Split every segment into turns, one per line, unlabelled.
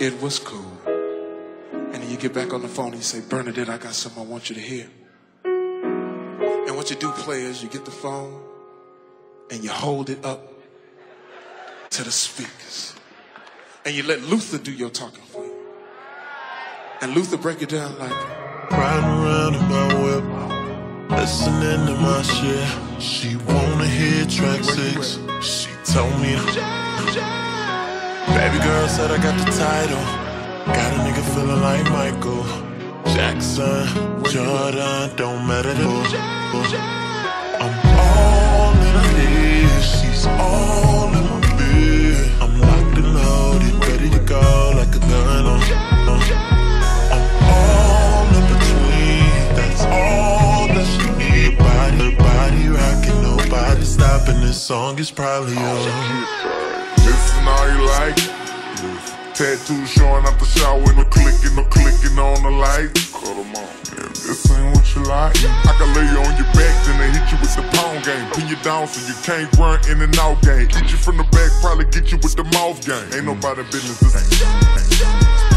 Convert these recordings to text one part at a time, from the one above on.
it was cool. And then you get back on the phone and you say, Bernadette, I got something I want you to hear. And what you do, players, you get the phone and you hold it up to the speakers. And you let Luther do your talking for you. And Luther break it down like
Riding around in my whip, listening to my shit. She wanna hear track six. She told me, Baby girl said I got the title. Got a nigga feeling like Michael Jackson, Jordan, don't matter to I'm all in head, she's all in my. I'm locked and loaded, ready to go like a gun on. I'm all in between, that's all that she need. Body rocking, nobody stopping. This song is probably on.
Listen all you like. Tattoos showing out the shower, no clicking, no clicking on the lights. Cut 'em on. If this ain't what you like, I can lay you on your back, then I hit you with the pound game. Pin you down so you can't run in and out game. Eat you from the back, probably get you with the mouth game. Ain't nobody business this ain't.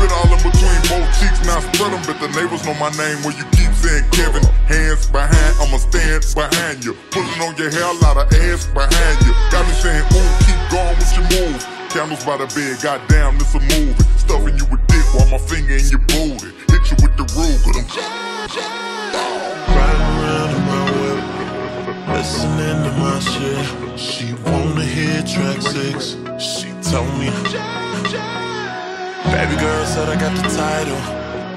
All in between both cheeks, now spread them, but the neighbors know my name when you keep saying Kevin. Hands behind, I'ma stand behind you. Pulling on your hair, a lot of ass behind you. Got me saying, ooh, keep going with your move. Candles by the bed, goddamn, this a movie. Stuffing you with dick while my finger in your booty. Hit you with the rule, cause I'm
Riding around in my whip, listening to my shit. She wanna hear track six. She told me, Baby girl said I got the title.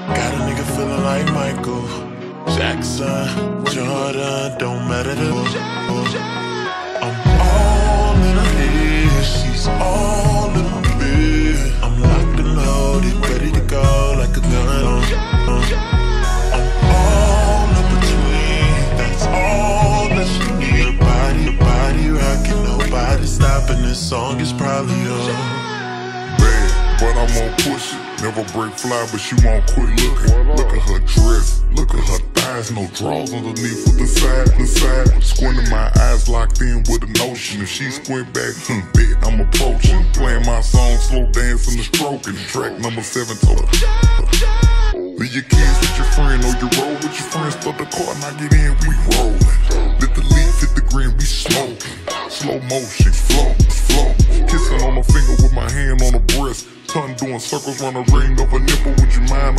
Got a nigga feeling like Michael Jackson, Jordan, don't matter to all in bed. I'm locked and loaded, ready to go like a gun on. on. I'm all in between, that's all that she need. Body, body rocking, nobody stopping. This song is probably on.
bad, but I'm gonna push it. Never break fly, but she won't quit looking. Look at her dress, look at her thighs, no drawers underneath with the side, the side. With a notion. If she squint back, hmm, bet I'm approaching. Playing my song, slow dancing and stroking. Track number seven told. Leave your kids with your friend or you roll with your friends. Start the car and I get in, we rollin'. Let the leaf hit the green, we smoking. Slow motion, flow, flow. Kissing on the finger with my hand on the breast. Tongue doing circles round a ring of a nipple with your mind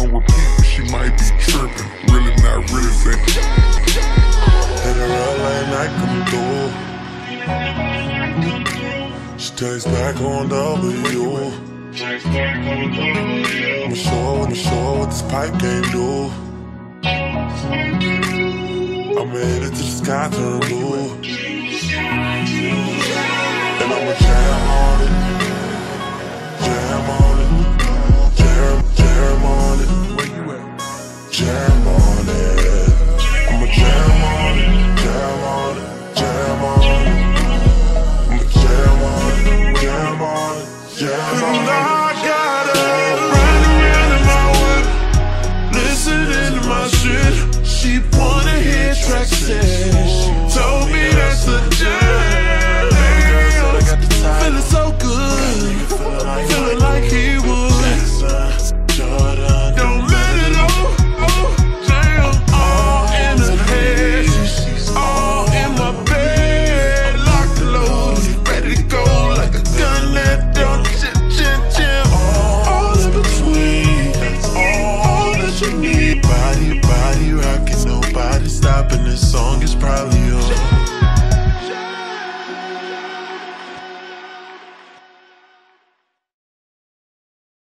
She
takes back on W. I'ma show her, I'ma show her what this pipe game do. I'm headed to the sky, turn blue. And I'ma jam it.